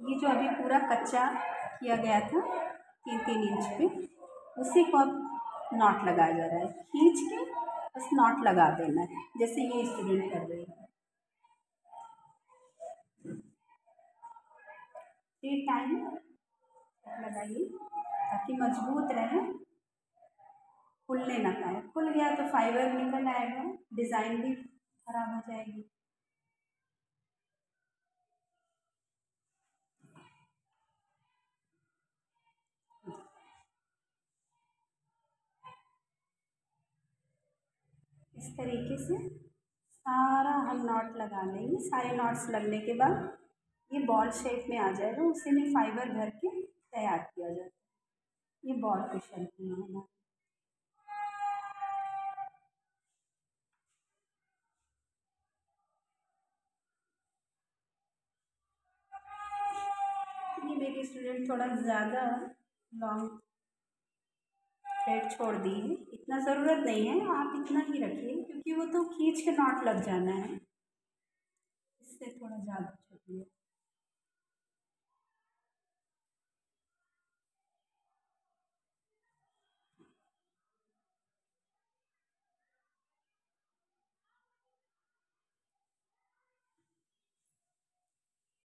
ये जो अभी पूरा कच्चा किया गया था तीन तीन इंच पे, उसी को अब नॉट लगाया जा रहा है। खींच के बस नॉट लगा देना है, जैसे ये स्टूडेंट कर रही है। टाइम लगाइए, ताकि मज़बूत रहे, खुलने ना पाए। खुल गया तो फाइबर निकल आएगा डिज़ाइन भी खराब हो जाएगी। तरीके से सारा हम नॉट लगा लेंगे। सारे नॉट्स लगने के बाद ये बॉल शेप में आ जाएगा। उसी में फाइबर भर के तैयार किया जाता है ये बॉल कुशन की है। ये मेरी स्टूडेंट थोड़ा ज़्यादा लॉन्ग थ्रेड छोड़ दिए इतना ज़रूरत नहीं है, आप इतना ही रखिए, क्योंकि वो तो खींच के नॉट लग जाना है। इससे थोड़ा ज़्यादा छोड़िए